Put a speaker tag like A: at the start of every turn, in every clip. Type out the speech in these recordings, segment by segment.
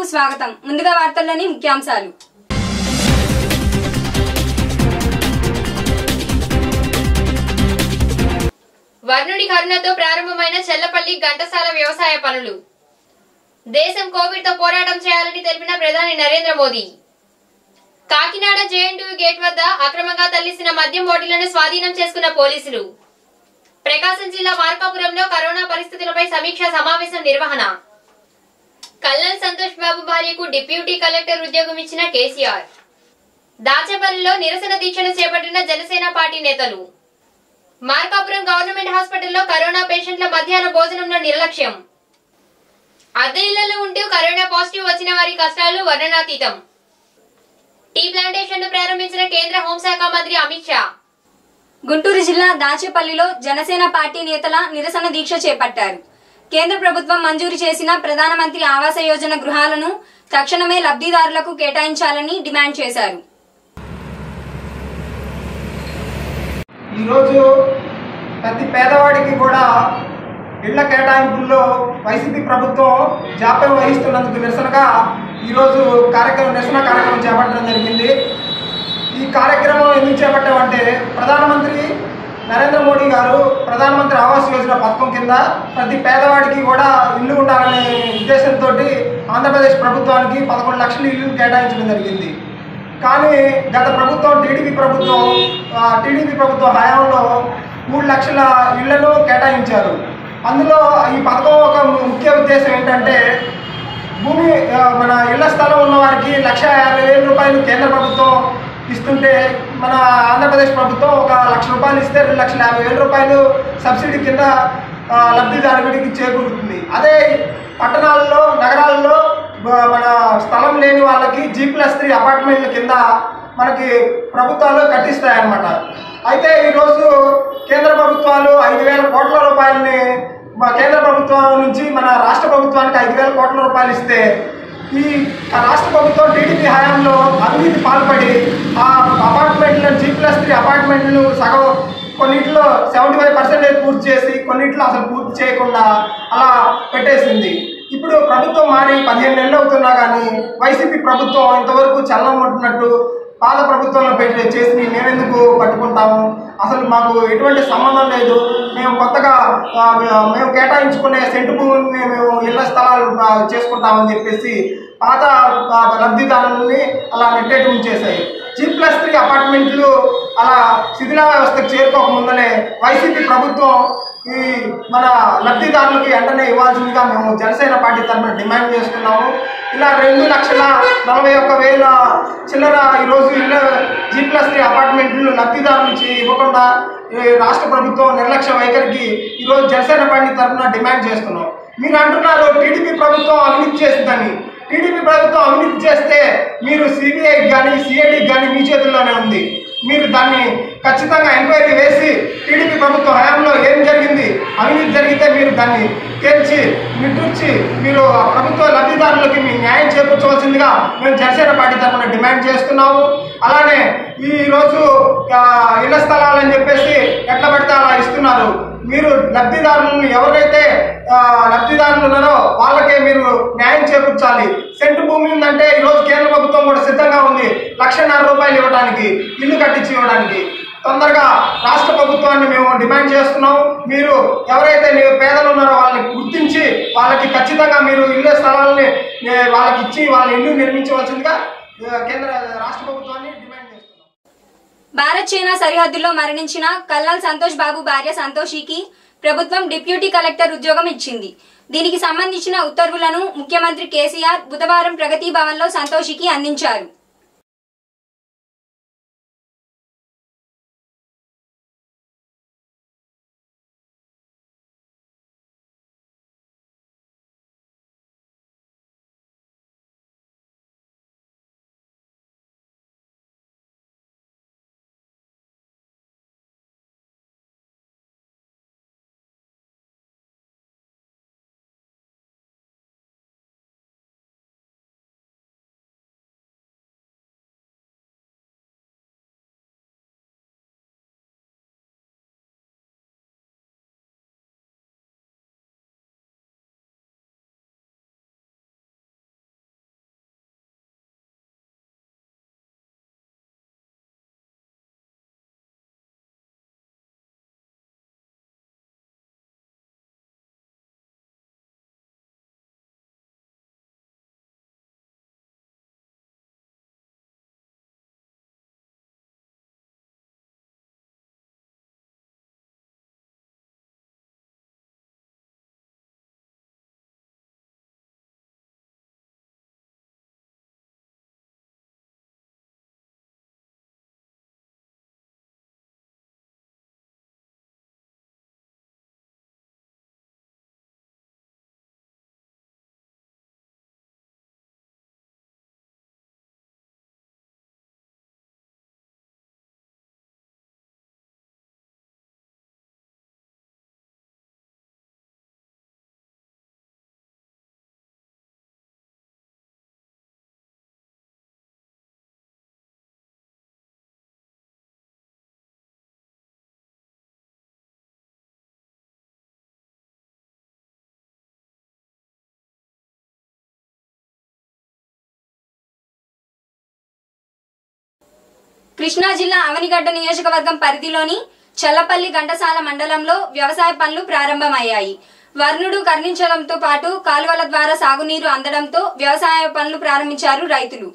A: TV వార్తలకు స్వాగతం. ముందుగా వార్తల్లోని ముఖ్యాంశాలు.
B: వర్ణుడి కరుణతో ప్రారంభమైన చెల్లపల్లి ఘంటసాల వ్యవసాయ పనులు. దేశం కోవిడ్తో పోరాటం చేయాలని తెలిపిన ప్రధాని నరేంద్ర మోదీ. కాకినాడ జేఎన్డూ గేట్ వద్ద అక్రమంగా తల్లిసిన మద్యం బాటిళ్ళను స్వాధీనం చేసుకున్న పోలీసులు. ప్రకాశం జిల్లా మార్కాపురంలో కరోనా పరిస్థితులపై సమీక్ష సమావేశం నిర్వహణ. కల్నల్ సంతోష్ బాబు భార్యకు డిప్యూటీ కలెక్టర్ ఉద్యోగం ఇచ్చిన కేసీఆర్. దాచపల్లిలో నిరసన దీక్షను చేపట్టిన జనసేన పార్టీ నేతలు. మార్కాపురం గవర్నమెంట్ హాస్పిటల్లో కరోనా పేషెంట్ల మధ్యాహ్న భోజనంలో నిర్లక్ష్యం. అద్దె ఇళ్ళలో ఉంటూ కరోనా పాజిటివ్ వచ్చిన వారి కష్టాలు వర్ణనాతీతం. టీ ప్లాంటేషన్ ప్రారంభించిన కేంద్ర హోంశాఖ మంత్రి అమిత్ షా.
A: గుంటూరు జిల్లా దాచేపల్లిలో జనసేన పార్టీ నేతల నిరసన దీక్ష చేపట్టారు. కేంద్ర ప్రభుత్వం మంజూరు చేసిన ప్రధానమంత్రి ఆవాస యోజన గృహాలను తక్షణమే లబ్ధిదారులకు కేటాయించాలని డిమాండ్ చేశారు.
C: ఈరోజు ప్రతి పేదవాడికి కూడా ఇళ్ళ కేటాయింపుల్లో వైసీపీ ప్రభుత్వం జాప్యం వహిస్తున్నందుకు నిరసనగా ఈరోజు కార్యక్రమం నిరసన కార్యక్రమం చేపట్టడం జరిగింది. ఈ కార్యక్రమం ఎందుకు చేపట్టామంటే ప్రధానమంత్రి నరేంద్ర మోడీ గారు ప్రధానమంత్రి ఆవాస్ యోజన పథకం కింద ప్రతి పేదవాడికి కూడా ఇల్లు ఉండాలనే ఉద్దేశంతో ఆంధ్రప్రదేశ్ ప్రభుత్వానికి పదకొండు లక్షల ఇల్లు కేటాయించడం జరిగింది. కానీ గత ప్రభుత్వం టీడీపీ ప్రభుత్వం టీడీపీ ప్రభుత్వం హయాంలో మూడు లక్షల ఇళ్ళను కేటాయించారు. అందులో ఈ పథకం ఒక ముఖ్య ఉద్దేశం ఏంటంటే భూమి మన ఇళ్ళ స్థలం ఉన్న వారికి లక్ష యాభై వేల రూపాయలు కేంద్ర ప్రభుత్వం ఇస్తుంటే మన ఆంధ్రప్రదేశ్ ప్రభుత్వం ఒక లక్ష రూపాయలు ఇస్తే రెండు లక్షల యాభై వేల రూపాయలు సబ్సిడీ కింద లబ్ధిదారుడికి చేకూరుతుంది. అదే పట్టణాల్లో నగరాల్లో మన స్థలం లేని వాళ్ళకి జీ ప్లస్ త్రీ అపార్ట్మెంట్ల కింద మనకి ప్రభుత్వాలు కట్టిస్తాయన్నమాట. అయితే ఈరోజు కేంద్ర ప్రభుత్వాలు ఐదు వేల కోట్ల రూపాయలని కేంద్ర ప్రభుత్వం నుంచి మన రాష్ట్ర ప్రభుత్వానికి ఐదు వేల కోట్ల రూపాయలు ఇస్తే ఈ రాష్ట్ర ప్రభుత్వం టీడీపీ హయాంలో అవినీతి పాల్పడి ఆ అపార్ట్మెంట్లను జీ ప్లస్ త్రీ అపార్ట్మెంట్లు సగం కొన్నిట్లో సెవెంటీ ఫైవ్ పర్సెంటేజ్ పూర్తి చేసి కొన్నిట్లో అసలు పూర్తి చేయకుండా అలా పెట్టేసింది. ఇప్పుడు ప్రభుత్వం మారి పదిహేను నెలలు అవుతున్నా కానీ వైసీపీ ప్రభుత్వం ఇంతవరకు చల్లమంటున్నట్టు పాత ప్రభుత్వంలో పెట్టి చేసి మేమెందుకు పట్టుకుంటాము? అసలు మాకు ఎటువంటి సంబంధం లేదు. మేము కొత్తగా మేము కేటాయించుకునే సెంటు భూమిని మేము ఇళ్ళ స్థలాలు చేసుకుంటామని చెప్పేసి పాత లబ్ధిదారులని అలా నెట్టేటి ఉంచేసాయి జీ ప్లస్ త్రీ అపార్ట్మెంట్లు అలా శిథిలా వ్యవస్థకు చేరుకోకముందనే వైసీపీ ప్రభుత్వం ఈ మన లబ్ధిదారులకు వెంటనే ఇవ్వాల్సిందిగా మేము జనసేన పార్టీ తరఫున డిమాండ్ చేస్తున్నాము. ఇలా రెండు లక్షల నలభై ఒక్క వేల చిల్లర ఈరోజు ఇళ్ళ జీ ప్లస్ త్రీ అపార్ట్మెంట్లు లబ్ధిదారుల నుంచి ఇవ్వకుండా రాష్ట్ర ప్రభుత్వం నిర్లక్ష్య వైఖరికి ఈరోజు జనసేన పార్టీ తరఫున డిమాండ్ చేస్తున్నాం. మీరు అంటున్నారు టీడీపీ ప్రభుత్వం అవినీతి చేసిందని. టీడీపీ ప్రభుత్వం అవినీతి చేస్తే మీరు సిబిఐకి కానీ సిఐడికి కానీ మీ చేతుల్లోనే ఉంది. మీరు దాన్ని ఖచ్చితంగా ఎంక్వైరీ వేసి టీడీపీ ప్రభుత్వ హయాంలో ఏం జరిగింది అవినీతి జరిగితే మీరు దాన్ని తేల్చి నిట్టూర్చి మీరు ఆ ప్రభుత్వ లబ్ధిదారులకి మీ న్యాయం చేకూర్చవలసిందిగా మేము జనసేన పార్టీ తరఫున డిమాండ్ చేస్తున్నాము. అలానే ఈ రోజు ఇళ్ళ స్థలాలని చెప్పేసి ఎట్లా పెడితే అలా ఇస్తున్నారు. మీరు లబ్ధిదారులను ఎవరైతే లబ్ధిదారులున్నారో లబ్ధిదారులు ఉన్నారో వాళ్ళకే మీరు న్యాయం చేకూర్చాలి. సెంటు భూమి ఉందంటే ఈరోజు కేంద్ర ప్రభుత్వం కూడా సిద్ధంగా ఉంది. లక్షన్నర రూపాయలు ఇవ్వడానికి ఇల్లు కట్టించి ఇవ్వడానికి తొందరగా రాష్ట్ర ప్రభుత్వాన్ని మేము డిమాండ్ చేస్తున్నాం. మీరు ఎవరైతే పేదలు ఉన్నారో వాళ్ళని గుర్తించి వాళ్ళకి ఖచ్చితంగా మీరు ఇల్లు స్థలాలని వాళ్ళకి ఇచ్చి వాళ్ళ ఇల్లు నిర్మించవలసిందిగా కేంద్ర రాష్ట్ర ప్రభుత్వాన్ని డిమాండ్ చేస్తున్నాం.
A: భారత్ చైనా సరిహద్దుల్లో మరణించిన కల్నల్ సంతోష్ బాబు భార్య సంతోషికి ప్రభుత్వం డిప్యూటీ కలెక్టర్ ఉద్యోగం ఇచ్చింది. దీనికి సంబంధించిన ఉత్తర్వులను ముఖ్యమంత్రి కేసీఆర్ బుధవారం ప్రగతి భవన్లో సంతోషికి అందించారు. కృష్ణా జిల్లా అవనిగడ్డ నియోజకవర్గం పరిధిలోని చల్లపల్లి ఘంటసాల మండలంలో వ్యవసాయ పనులు ప్రారంభమయ్యాయి. వర్ణుడు కర్ణించడంతో పాటు కాలువల ద్వారా సాగునీరు అందడంతో వ్యవసాయ పనులు ప్రారంభించారు రైతులు.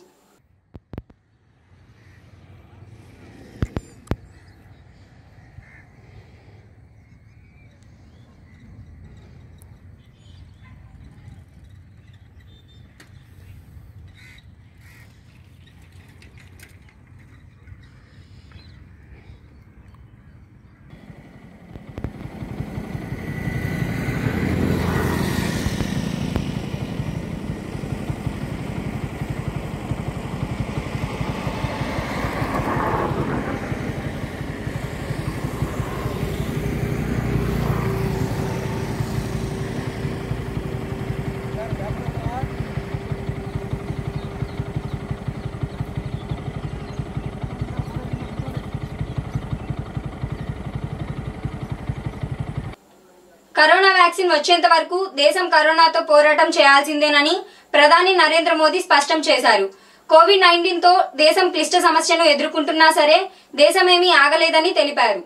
A: కరోనా వ్యాక్సిన్ వచ్చేంత వరకు దేశం కరోనాతో పోరాటం చేయాల్సిందేనని ప్రధాని నరేంద్ర మోదీ స్పష్టం చేశారు కోవిడ్ నైన్టీన్ తో దేశం క్లిష్ట సమస్యను ఎదుర్కొంటున్నా సరే దేశమేమీ ఆగలేదని తెలిపారు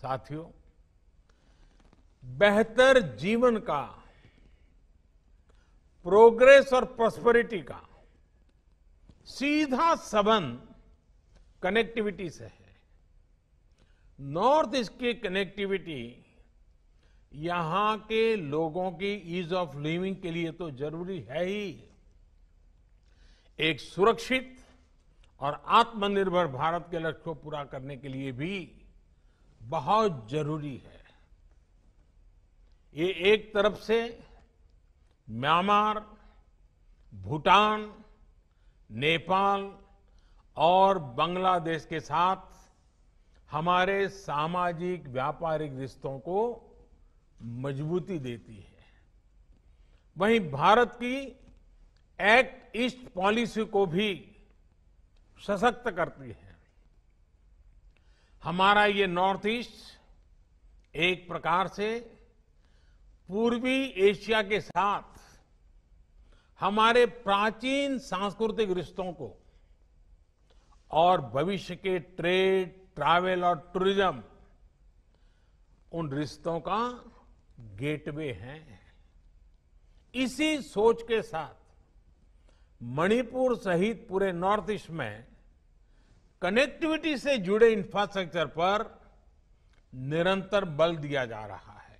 D: साथियों बेहतर जीवन का प्रोग्रेस और प्रॉस्पेरिटी का सीधा संबंध कनेक्टिविटी से है नॉर्थ ईस्ट की कनेक्टिविटी यहाँ के लोगों की ईज ऑफ़ लिविंग के लिए तो ज़रूरी है ही। एक सुरक्षित और आत्मनिर्भर भारत के लक्ष्य को पूरा करने के लिए भी बहुत ज़रूरी है। ये एक तरफ़ से म्यांमार, भूटान, नेपाल और बांग्लादेश के साथ हमारे सामाजिक, व्यापारिक रिश्तों को मजबूती देती है। वहीं भारत की एक्ट ईस्ट पॉलिसी को भी सशक्त करती है। हमारा ये नॉर्थ ईस्ट एक प्रकार से पूर्वी एशिया के साथ हमारे प्राचीन सांस्कृतिक रिश्तों को और भविष्य के ट्रेड ट्रैवल और टूरिज़्म उन रिश्तों का गेटवे हैं। इसी सोच के साथ मणिपुर सहित पूरे नॉर्थ ईस्ट में कनेक्टिविटी से जुड़े इंफ्रास्ट्रक्चर पर निरंतर बल दिया जा रहा है।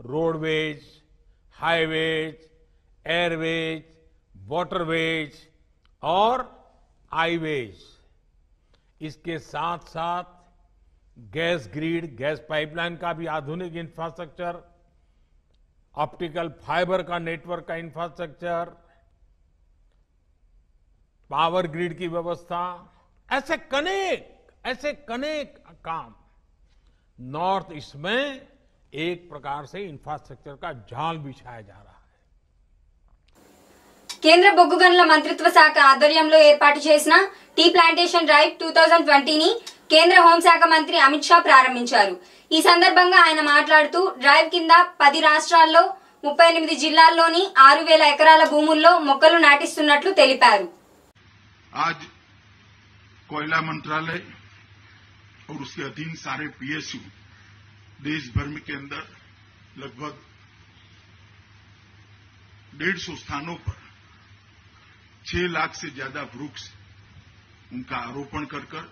D: रोडवेज़, हाईवेज, एयरवेज वाटरवेज और आईवेज इसके साथ साथ गैस ग्रिड, गैस पाइपलाइन का भी आधुनिक इंफ्रास्ट्रक्चर ऑप्टिकल फाइबर का नेटवर्क का इंफ्रास्ट्रक्चर पावर ग्रिड की व्यवस्था, ऐसे कनेक ऐसे कनेक काम। नॉर्थ ईस्ट में एक प्रकार से इंफ्रास्ट्रक्चर का जाल बिछाया जा रहा है।
A: కేంద్ర బొగ్గు గనుల మంత్రిత్వ శాఖ ఆధ్వర్యంలో ఏర్పాటు చేసిన tea plantation drive two thousand ట్వంటీని కేంద్ర హోంశాఖ మంత్రి అమిత్ షా ప్రారంభించారు ఈ సందర్భంగా ఆయన మాట్లాడుతూ డ్రైవ్ కింద పది రాష్ట్రాల్లో ముప్పై ఎనిమిది జిల్లాల్లోని ఆరు వేల ఎకరాల భూముల్లో మొక్కలు నాటిస్తున్నట్లు తెలిపారు
E: आज कोयला मंत्रालय और उसके अधीन सारे पीएसयू देश भर में के अंदर लगभग डेढ़ सौ स्थानों पर छह लाख से ज्यादा वृक्ष उनका आरोपण कर कर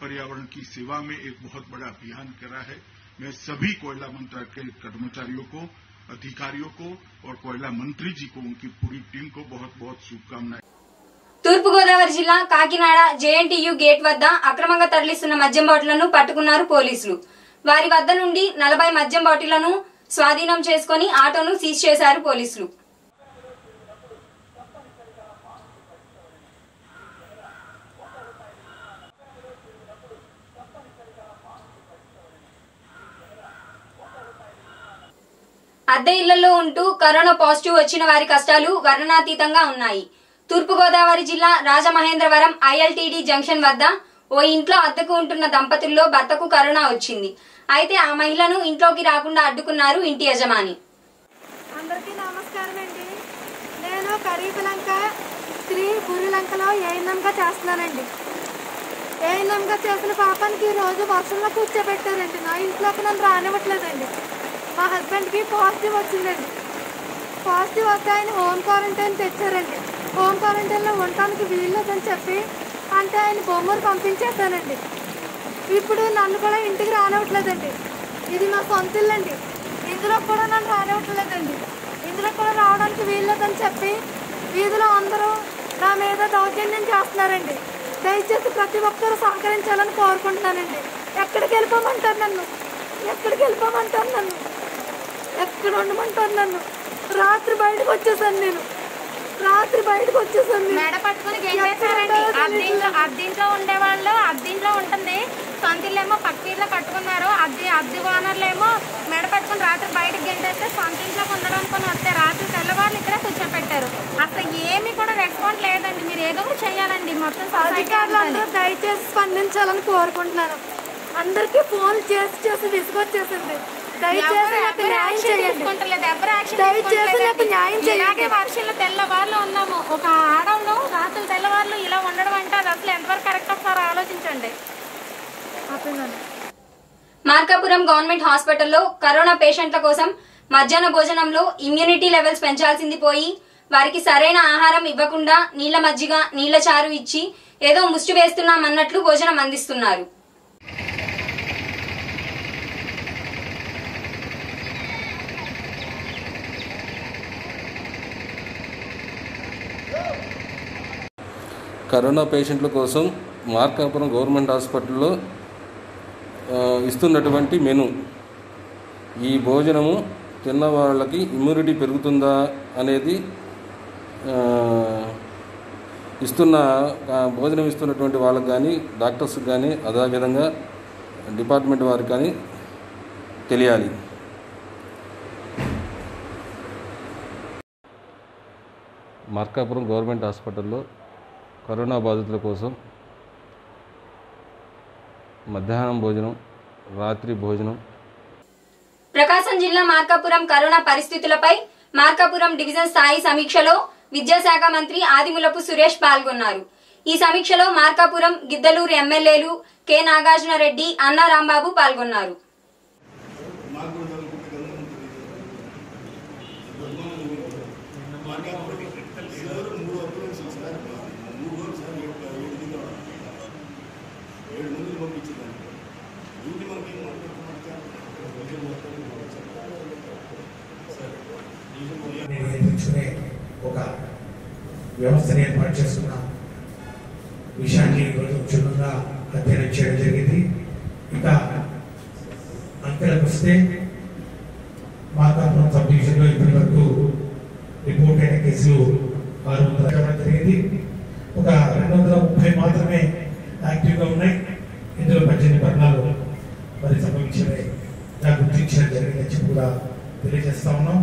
E: पर्यावरण की सेवा में एक बहुत बड़ा अभियान करा है मैं सभी कोयला मंत्रालय के कर्मचारियों को अधिकारियों को और कोयला मंत्री जी को उनकी पूरी टीम को बहुत बहुत शुभकामनाएं
A: తూర్పుగోదావరి జిల్లా కాకినాడ జేఎన్టీయూ గేట్ వద్ద అక్రమంగా తరలిస్తున్న మద్యం బాటిళ్లను పట్టుకున్నారు పోలీసులు వారి వద్ద నుండి నలభై మద్యం బాటిళ్లను స్వాధీనం చేసుకుని ఆటోను సీజ్ చేశారు పోలీసులు అద్దె ఇళ్ళలో ఉంటూ కరోనా పాజిటివ్ వచ్చిన వారి కష్టాలు వర్ణనాతీతంగా ఉన్నాయి. తూర్పుగోదావరి జిల్లా రాజమహేంద్రవరం ఐఎల్టీడీ జంక్షన్ వద్ద ఓ ఇంట్లో అద్దెకు ఉంటున్న దంపతుల్లో భర్తకు కరోనా వచ్చింది. అయితే ఆ మహిళను ఇంట్లోకి రాకుండా అడ్డుకున్నారు ఇంటి యజమాని.
F: అందరికీ నమస్కారం అండి. నేను కరీపులంక శ్రీ గురులంకలో ఏఎన్ఎంగా చేస్తున్నానండి. ఏఎన్ఎంగా చేసిన పాపానికి ఈ రోజు వర్షంలో కూర్చోబెట్టారండి. నా ఇంట్లోకి నన్ను రానివ్వట్లేదండి. మా హస్బెండ్కి పాజిటివ్ వచ్చిందండి. పాజిటివ్ వస్తే ఆయన హోమ్ క్వారంటైన్ తెచ్చారండి. హోమ్ క్వారంటైన్లో ఉండటానికి వీల్లేదని చెప్పి అంటే ఆయన బొమ్మలు పంపించేస్తానండి ఇప్పుడు నన్ను కూడా ఇంటికి రానివ్వట్లేదండి. ఇది మా సొంత ఇల్లండి. అండి ఇందులో కూడా నన్ను రానివ్వట్లేదండి. ఇందులో కూడా రావడానికి వీల్లేదని చెప్పి వీధిలో అందరూ నా మీద దౌర్జన్యం చేస్తున్నారండి. దయచేసి ప్రతి ఒక్కరూ సహకరించాలని కోరుకుంటున్నానండి. ఎక్కడికి వెళ్ళిపోమంటారు నన్ను? ఎక్కడికి వెళ్ళిపోమంటారు నన్ను? ఎక్కడ ఉండమంటారు నన్ను. రాత్రి బయటకు వచ్చేసాను నేను. రాత్రి బయటకు వచ్చేసాను.
G: మెడ పట్టుకుని
F: ఉంటారో
G: అద్దీంట్లో. అద్దీంట్లో ఉండేవాళ్ళు అద్దీంట్లో ఉంటుంది. సొంత ఇల్లేమో పక్క ఇల్లు కట్టుకున్నారు. అద్దె అద్దె ఓనర్లేమో మెడ పట్టుకుని రాత్రి బయటకు గెంటేస్తే సొంత ఇంట్లోకి ఉండడం అనుకుని వస్తే రాత్రి తెల్లవాళ్ళు ఇక్కడే కూర్చోపెట్టారు. అసలు ఏమీ కూడా రెస్పాండ్ లేదండి. మీరు ఏదో ఒకటి చేయాలండి మొత్తం
F: అధికారులు దయచేసి స్పందించాలని కోరుకుంటున్నాను. అందరికీ ఫోన్ చేసి చేసి విసుగొచ్చేసింది. దయచేసి నాకు న్యాయం చేయండి.
G: తీసుకుంటలేదు ఎవరు యాక్షన్
F: దయచేసి నాకు న్యాయం చేయండి.
G: ఇలాగే వర్షంలో తెల్లవారులు ఉన్నాము. ఒక ఆడవాళ్ళు రాత్రులు తెల్లవారులు ఇలా ఉండడం అంటే అది అసలు ఎంతవరకు కరెక్ట్ ఆలోచించండి.
A: మార్కాపురం గవర్నమెంట్ హాస్పిటల్లో కరోనా పేషెంట్ల కోసం మధ్యాహ్న భోజనంలో ఇమ్యూనిటీ లెవెల్స్ పెంచాల్సింది పోయి వారికి సరైన ఆహారం ఇవ్వకుండా నీళ్ళ మజ్జిగ నీళ్ళ చారు ఇచ్చి ఏదో ముష్టి వేస్తున్నామన్నట్లు భోజనం అందిస్తున్నారు.
H: కరోనా పేషెంట్ల కోసం మార్కాపురం గవర్నమెంట్ హాస్పిటల్లో ఇస్తున్నటువంటి మెను. ఈ భోజనము తిన్న వాళ్ళకి ఇమ్యూనిటీ పెరుగుతుందా అనేది ఇస్తున్న భోజనం ఇస్తున్నటువంటి వాళ్ళకి కానీ డాక్టర్స్కి కానీ అదేవిధంగా డిపార్ట్మెంట్ వారికి కానీ తెలియాలి. మార్కాపురం గవర్నమెంట్ హాస్పిటల్లో కరోనా బాధితుల కోసం మధ్యాహ్నం భోజనం రాత్రి భోజనం.
A: ప్రకాశం జిల్లా మార్కాపురం కరోనా పరిస్థితులపై మార్కాపురం డివిజన్ స్థాయి సమీక్షలో విద్యాశాఖ మంత్రి ఆదిమూలపు సురేష్ పాల్గొన్నారు. ఈ సమీక్షలో మార్కాపురం గిద్దలూరు ఎమ్మెల్యేలు కె నాగార్జున రెడ్డి అన్నా రాంబాబు పాల్గొన్నారు.
I: నియంత్రించుకునే ఒక వ్యవస్థను ఏర్పాటు చేసుకున్న విషయాన్ని ఈరోజు క్షుణ్ణంగా అధ్యయనం చేయడం జరిగింది. ఇక అంకెలకు వస్తే మాతాపురం సబ్ డివిజన్లో ఇప్పటి వరకు రిపోర్ట్ అయిన కేసులు ఆరు వందల జరిగింది ఒక రెండు వందల ముప్పై మాత్రమే యాక్టివ్గా ఉన్నాయి. ఇందులో పద్దెనిమిది మరణాలు మరి సంభవించినవి గుర్తించడం జరిగిందని చెప్పి కూడా తెలియజేస్తా ఉన్నాం.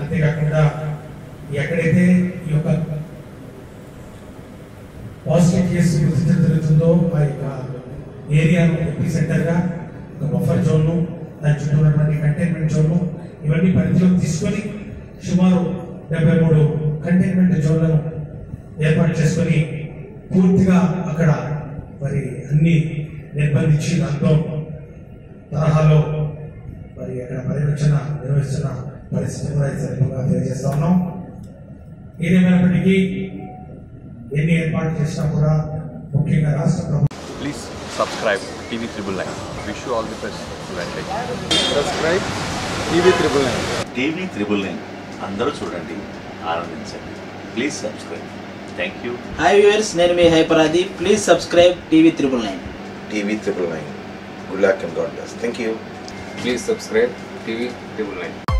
I: అంతేకాకుండా ఎక్కడైతే ఈ యొక్క పాజిటివ్ కేసు గుర్తించడం జరుగుతుందో ఆ యొక్క ఏరియాను ఎంపీ సెంటర్గా ఒక బఫర్ జోన్ను దాని చుట్టూ ఉన్నటువంటి కంటైన్మెంట్ జోన్ను ఇవన్నీ పరిధిలోకి తీసుకొని సుమారు డెబ్బై మూడు కంటైన్మెంట్ ఏర్పాటు చేసుకొని పూర్తిగా అక్కడ మరి అన్ని నిర్బంధించి దాంట్లో తరహాలో మరి అక్కడ పర్యవేక్షణ నిర్వహిస్తున్న పరిస్థితి కూడా ఈ సందర్భంగా తెలియజేస్తా ఉన్నాం ఏదేమైనప్పటికీ ఎన్ని ఏర్పాటు చేసినా కూడా ముఖ్యంగా రాష్ట్ర ప్రభుత్వం
J: Please subscribe TV Triple Nine. Wish you all the best. Advantage.
K: Subscribe TV triple nine
L: TV triple nine అందరూ చూడండి ఆనందించండి please subscribe thank you
M: hi viewers నేను మీ Hyper Aadi please subscribe TV triple nine
K: TV triple nine good luck and God bless thank you
J: Please subscribe TV Triple Nine.